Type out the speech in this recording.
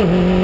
Mm-hmm.